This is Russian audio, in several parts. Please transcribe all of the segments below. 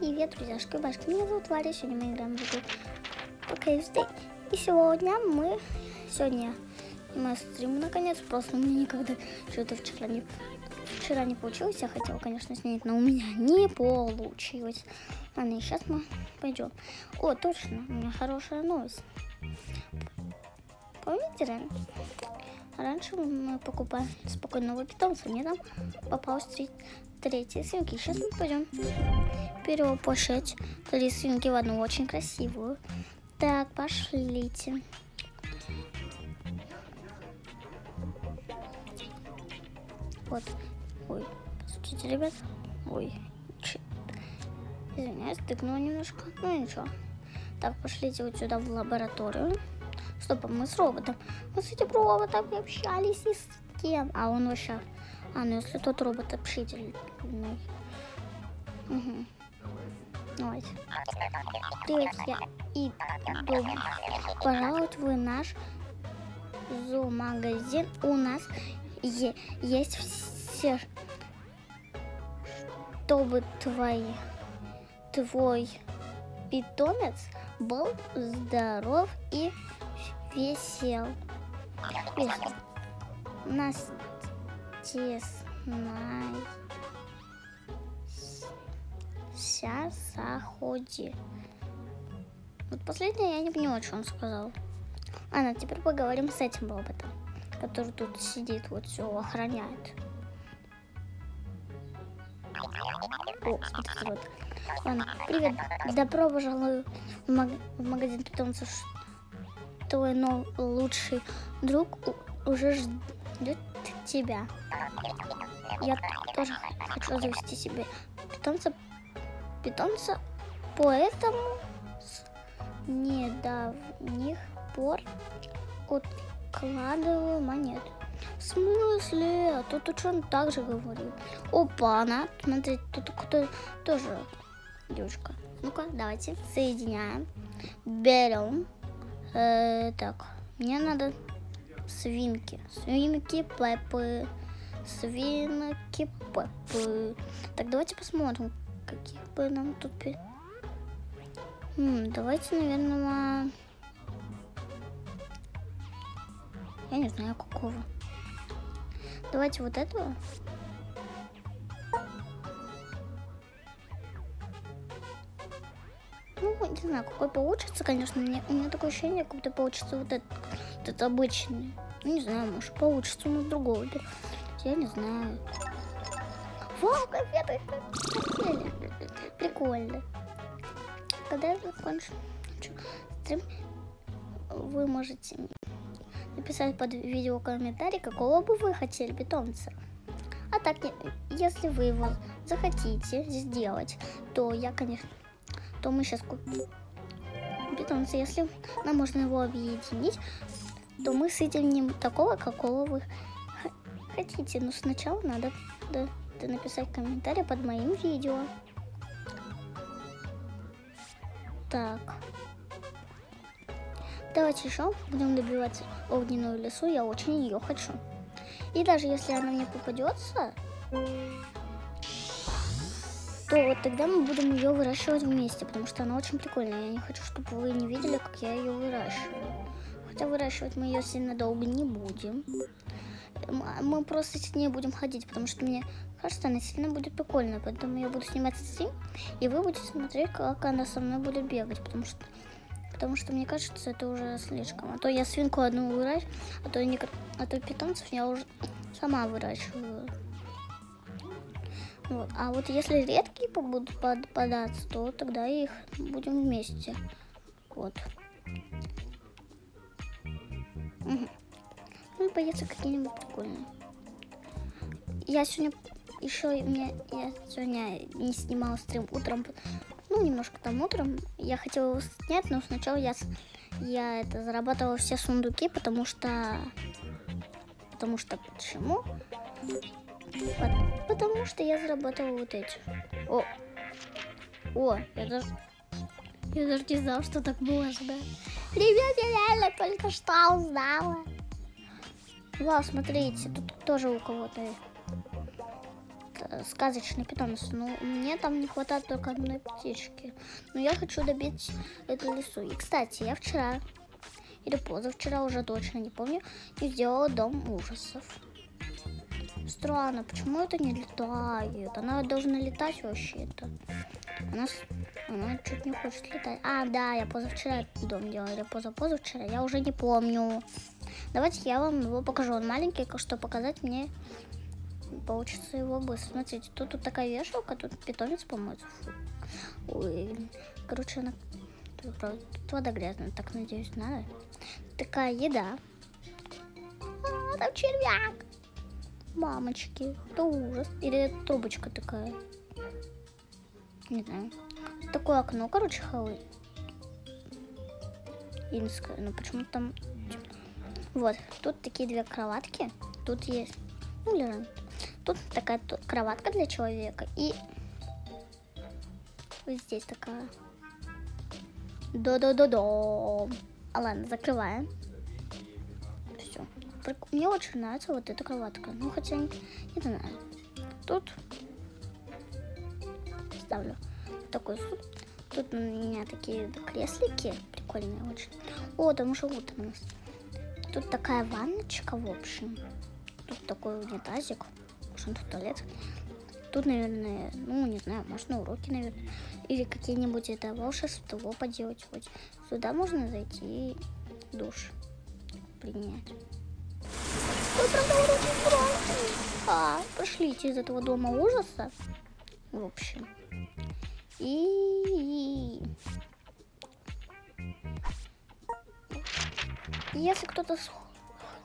Привет, друзьяшки, башки, меня зовут Варя, сегодня мы играем в игру по KFC. И сегодня мы, сегодня мы стриму наконец, просто меня никогда что-то вчера не, вчера не получилось, я хотела, конечно, снять, но у меня не получилось. Ладно, и сейчас мы пойдем. О, точно, у меня хорошая новость. Помните, раньше? Раньше мы покупали спокойного питомца, мне там попалось три, третьи свинки. Сейчас мы пойдем перевопошить три свинки в одну очень красивую. Так, пошлите. Вот. Ой, простите, ребят. Ой. Извиняюсь, тыкнула немножко. Ну ничего. Так, пошлите вот сюда в лабораторию. Стоп, а мы с роботом. Мы с этим роботом общались и с кем? А он вообще... А, ну если тот робот общительный. Угу. Давайте. Привет, я и в наш зоомагазин. У нас есть все, чтобы твои, твой питомец был здоров и весел. Весел. Нас тесная вся заходи. Вот последнее я не поняла, что он сказал. Ладно, теперь поговорим с этим роботом, который тут сидит, вот все охраняет. О, смотрите, вот. Ладно, привет. Добро пожалуй в, маг в магазин питомцев. Твой но лучший друг уже ждет тебя. Я тоже хочу завести себе питомца. Питомца, поэтому с недавних пор откладываю монет. В смысле? А тут что он так же говорил? Опа, она, смотрите, тут кто тоже девушка. Ну-ка, давайте соединяем. Берем. Э, так, мне надо свинки. Свинки Пеппы. Свинки Пеппы. Так, давайте посмотрим, каких бы нам тут... М, давайте, наверное... Я не знаю, какого. Давайте вот этого. Ну, не знаю, какой получится, конечно. Мне, у меня такое ощущение, как будто получится вот этот, этот обычный. Ну, не знаю, может, получится нас другого. Я не знаю. Вау, конфеты! Прикольно. Когда я закончу стрим, вы можете написать под видео комментарий, какого бы вы хотели питомца. А так, если вы его захотите сделать, то я, конечно, то мы сейчас купим питомца. Если нам можно его объединить, то мы соединим такого, какого вы хотите. Но сначала надо да, да, написать комментарий под моим видео. Так. Давайте еще будем добивать огненную лесу. Я очень ее хочу. И даже если она мне попадется, то вот тогда мы будем ее выращивать вместе, потому что она очень прикольная. Я не хочу, чтобы вы не видели, как я ее выращиваю. Хотя выращивать мы ее сильно долго не будем. Мы просто с ней будем ходить, потому что мне кажется, она сильно будет прикольная. Поэтому я буду снимать стрим, и вы будете смотреть, как она со мной будет бегать, потому что потому что мне кажется, это уже слишком. А то я свинку одну выращиваю, а то, не, а то питомцев я уже сама выращиваю. Вот. А вот если редкие будут попадаться, то тогда их будем вместе. Вот. Угу. Ну и появятся какие-нибудь прикольные. Я сегодня еще мне я сегодня не снимала стрим утром, ну немножко там утром. Я хотела его снять, но сначала я я это зарабатывала все сундуки, потому что потому что почему? Потому что я зарабатывала вот эти. О, о, я даже я даже не знала, что так можно. Привет, я реально только что узнала. Вау, смотрите, тут тоже у кого-то сказочный питомец. Ну, мне там не хватает только одной птички. Но я хочу добить эту лесу. И, кстати, я вчера или позавчера, уже точно не помню, и сделала дом ужасов. Странно, почему это не летает? Она должна летать вообще-то. Она, она чуть не хочет летать. А, да, я позавчера дом делала, или позапозавчера, я уже не помню. Давайте я вам его покажу. Он маленький, что показать мне получится его быстро. Смотрите, тут, тут такая вешалка, тут питомец помоется. Ой, короче, она... Тут, вода грязная, так надеюсь, надо. Такая еда. А, там червяк. Мамочки, это ужас. Или это трубочка такая. Не знаю. Такое окно, короче, халы. Инское, но почему там... Вот, тут такие две кроватки. Тут есть... Ну, лежат. Тут такая тут кроватка для человека. И вот здесь такая. До-до-до-до. А ладно, закрываем. Все. Мне очень нравится вот эта кроватка. Ну, хотя, не, не знаю. Тут ставлю такой суп. Тут у меня такие креслики прикольные очень. О, там живут у нас. Тут такая ванночка, в общем. Тут такой унитазик. Может, тут туалет. Тут, наверное, ну, не знаю, можно уроки, наверное. Или какие-нибудь это волшебство поделать хоть. Сюда можно зайти и душ принять. Ой, правда, громкий. А, пошлите из этого дома ужаса. В общем. И... Если кто-то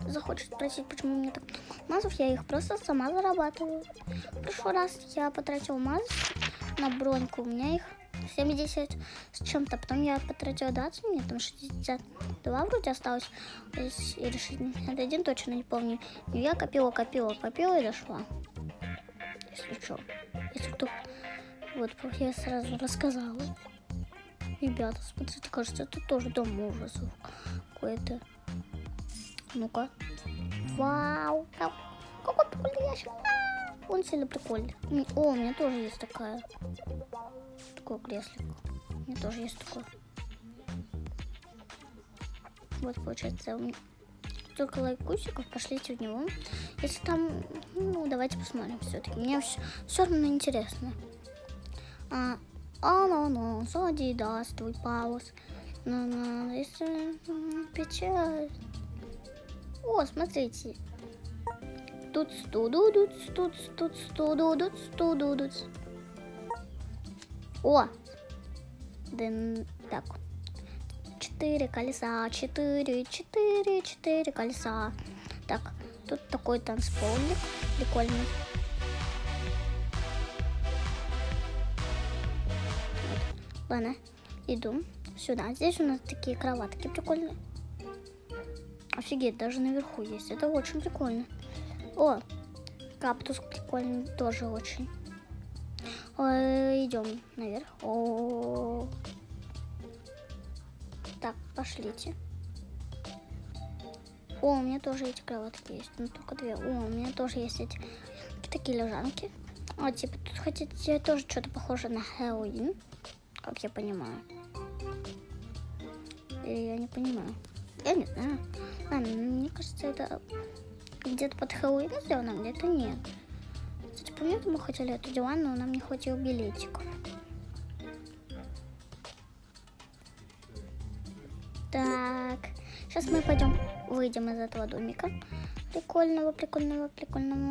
захочет спросить, почему мне так мазов, я их просто сама зарабатываю. В прошлый раз я потратил маз на броньку, у меня их 70 с чем-то, потом я потратила 20, мне там 62 вроде осталось, или 61, точно не помню. И я копила, копила, копила и дошла. Если что, если кто... Вот, я сразу рассказала. Ребята, смотрите, кажется, это тоже дом ужасов какой-то. Ну-ка. Вау. Какой прикольный ящик. Он сильно прикольный. О, у меня тоже есть такая. Такой креслик. У меня тоже есть такой. Вот, получается, только лайкусиков, пошлите в него. Если там, ну, давайте посмотрим все-таки. Мне все, все равно интересно. А, а, ну, ну, сади, да, твой паус. Ну, ну, если печаль. О, смотрите. Тут студудут, тут тут студудут, студудут. О! Дын, так. Четыре колеса, четыре, четыре, четыре колеса. Так, тут такой танцполник прикольный. Вот. Ладно, иду сюда. Здесь у нас такие кроватки прикольные. Офигеть, даже наверху есть. Это очень прикольно. О, каптус прикольный, тоже очень. идем наверх. О, так, пошлите. О, у меня тоже эти кроватки есть, но только две. О, у меня тоже есть эти такие лежанки. О, типа тут хотите тоже что-то похоже на Хэллоуин, как я понимаю. Или я не понимаю. Я не знаю. Ладно, мне кажется, это где-то под Хэллоуин сделано, где-то нет. Кстати, помните, мы хотели эту диван, но нам не хватило билетиков. Так, сейчас мы пойдем, выйдем из этого домика. Прикольного, прикольного, прикольного.